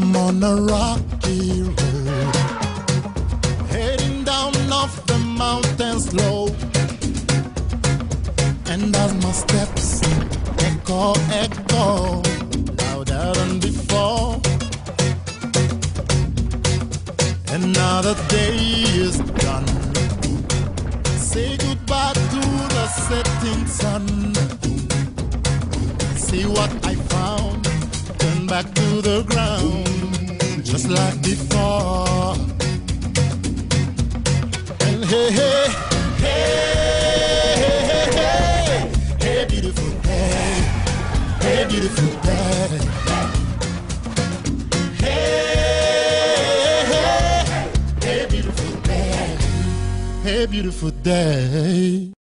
I'm on a rocky road, heading down off the mountain slow. And as my steps echo, echo, louder than before. Another day is done. Say goodbye to the setting sun. See what I found. Turn back to the ground, like before. And hey, hey, hey, hey, hey, hey, beautiful day, hey, beautiful day. Hey, hey, hey, beautiful day, hey, beautiful day.